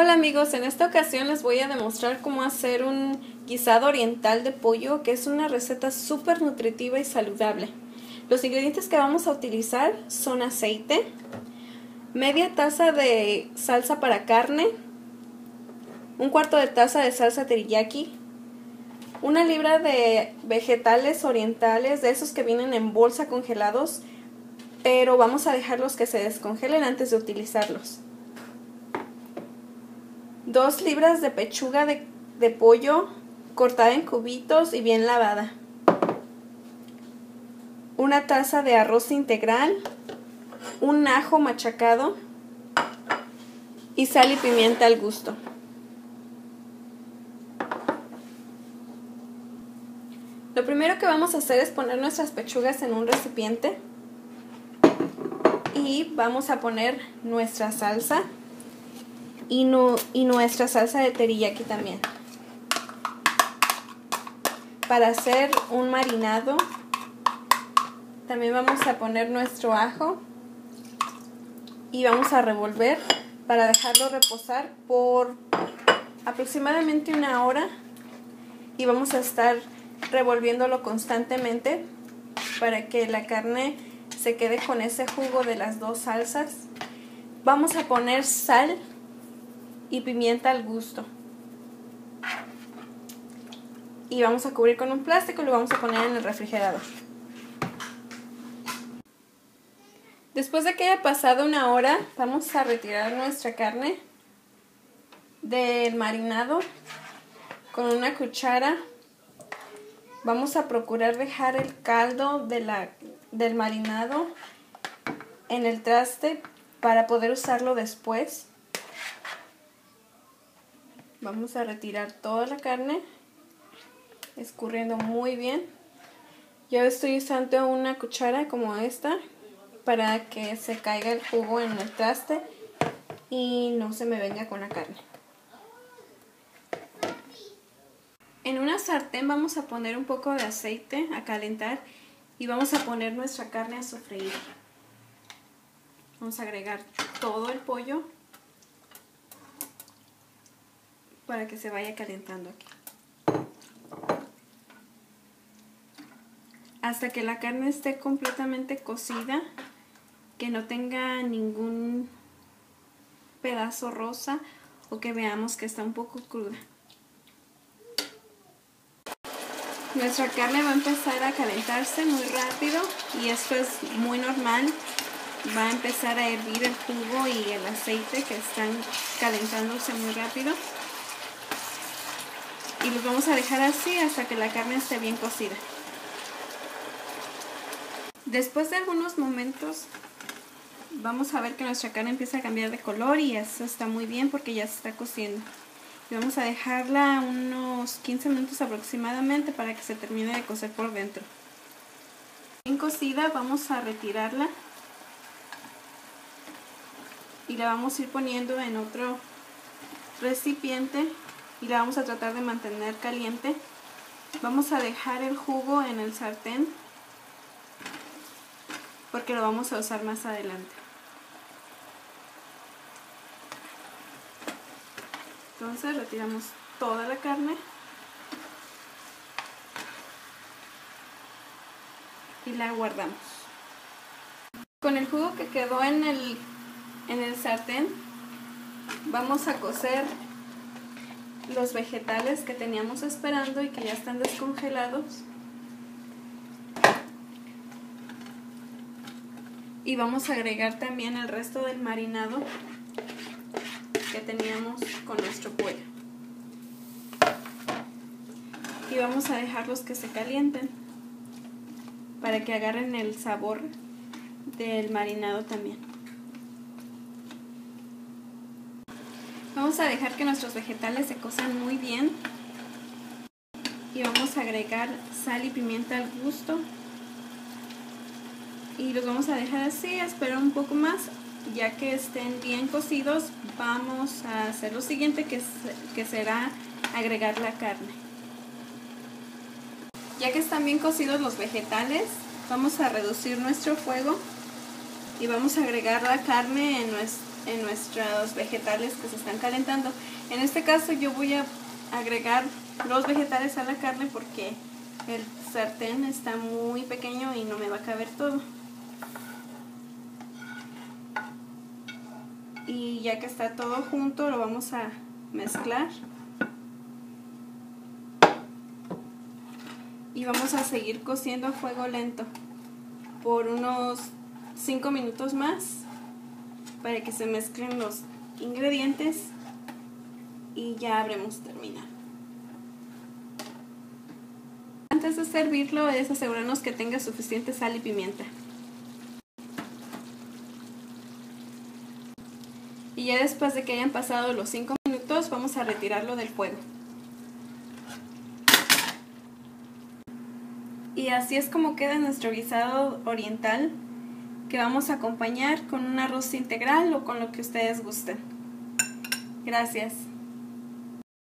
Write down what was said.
Hola amigos, en esta ocasión les voy a demostrar cómo hacer un guisado oriental de pollo que es una receta súper nutritiva y saludable. Los ingredientes que vamos a utilizar son aceite, media taza de salsa para carne, un cuarto de taza de salsa teriyaki, una libra de vegetales orientales, de esos que vienen en bolsa congelados, pero vamos a dejarlos que se descongelen antes de utilizarlos. 2 libras de pechuga de, de pollo cortada en cubitos y bien lavada. Una taza de arroz integral, un ajo machacado y sal y pimienta al gusto. Lo primero que vamos a hacer es poner nuestras pechugas en un recipiente y vamos a poner nuestra salsa y, nuestra salsa de teriyaki también. Para hacer un marinado, también vamos a poner nuestro ajo y vamos a revolver para dejarlo reposar por aproximadamente una hora y vamos a estar revolviéndolo constantemente para que la carne se quede con ese jugo de las dos salsas. Vamos a poner sal y pimienta al gusto. Y vamos a cubrir con un plástico y lo vamos a poner en el refrigerador. Después de que haya pasado una hora, vamos a retirar nuestra carne del marinado con una cuchara. Vamos a procurar dejar el caldo de la, del marinado en el traste para poder usarlo después. Vamos a retirar toda la carne, escurriendo muy bien. Yo estoy usando una cuchara como esta para que se caiga el jugo en el traste y no se me venga con la carne. En una sartén vamos a poner un poco de aceite a calentar y vamos a poner nuestra carne a sofreír. Vamos a agregar todo el pollo para que se vaya calentando aquí. Hasta que la carne esté completamente cocida, que no tenga ningún pedazo rosa o que veamos que está un poco cruda. Nuestra carne va a empezar a calentarse muy rápido y esto es muy normal. Va a empezar a hervir el jugo y el aceite que están calentándose muy rápido y los vamos a dejar así hasta que la carne esté bien cocida. Después de algunos momentos vamos a ver que nuestra carne empieza a cambiar de color y eso está muy bien porque ya se está cociendo. Y vamos a dejarla unos 15 minutos aproximadamente para que se termine de cocer por dentro. Bien cocida vamos a retirarla y la vamos a ir poniendo en otro recipiente y la vamos a tratar de mantener caliente. Vamos a dejar el jugo en el sartén porque lo vamos a usar más adelante. Entonces retiramos toda la carne y la guardamos. Con el jugo que quedó en el, en el sartén vamos a cocer los vegetales que teníamos esperando y que ya están descongelados. Y vamos a agregar también el resto del marinado que teníamos con nuestro pollo. Y vamos a dejarlos que se calienten para que agarren el sabor del marinado también. Vamos a dejar que nuestros vegetales se cosan muy bien. Y vamos a agregar sal y pimienta al gusto. Y los vamos a dejar así, esperar un poco más. Ya que estén bien cocidos, vamos a hacer lo siguiente que, que será agregar la carne. Ya que están bien cocidos los vegetales, vamos a reducir nuestro fuego y vamos a agregar la carne en, en nuestros vegetales que se están calentando. En este caso yo voy a agregar los vegetales a la carne porque el sartén está muy pequeño y no me va a caber todo. Y ya que está todo junto lo vamos a mezclar. Y vamos a seguir cociendo a fuego lento por unos 5 minutos más para que se mezclen los ingredientes y ya habremos terminado. Antes de servirlo es asegurarnos que tenga suficiente sal y pimienta. Y ya después de que hayan pasado los 5 minutos vamos a retirarlo del fuego. Y así es como queda nuestro guisado oriental que vamos a acompañar con un arroz integral o con lo que ustedes gusten. Gracias.